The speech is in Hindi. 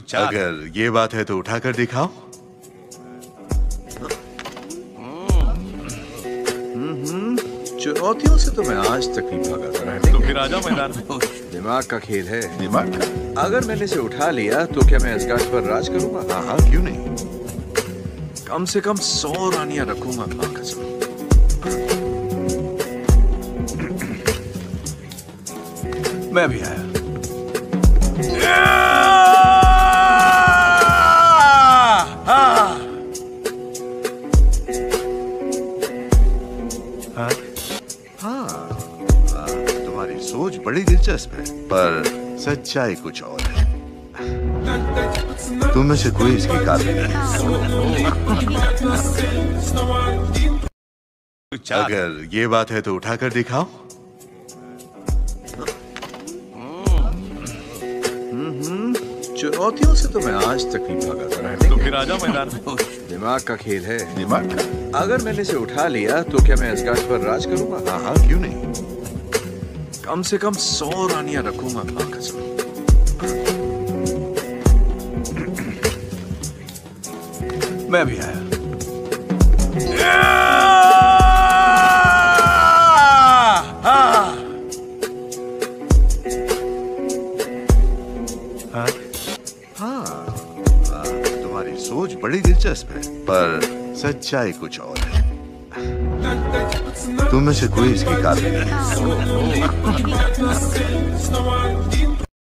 चार अगर ये बात है तो उठाकर दिखाओ। चुनौतियों से तो मैं आज तक नहीं भागा था। तो फिर आ जाओ मैदान में। दिमाग का खेल है। दिमाग का। अगर मैंने इसे उठा लिया तो क्या मैं असगाज पर राज करूँगा? हाँ हाँ क्यों नहीं? कम से कम सौ रानियाँ रखूँगा माँ कसम मैं भी आया। हाँ। हाँ, तुम्हारी सोच बड़ी दिलचस्प है पर सच्चाई कुछ और है। तुम में से कोई इसकी काबिल नहीं अगर ये बात है तो उठाकर दिखाओ। चुनौतियों से तो मैं आज तक नहीं भागा था। तो फिर आ जाओ मैदान में। दिमाग का खेल है। दिमाग का। अगर मैंने इसे उठा लिया तो क्या मैं असगाज पर राज करूँगा? हाँ हाँ क्यों नहीं? कम से कम सौ रानियाँ रखूँगा माँ कसम मैं भी आया। हाँ। हाँ, तुम्हारी सोच बड़ी दिलचस्प है पर सच्चाई कुछ और है। तुम में से कोई इसकी काबिल नहीं।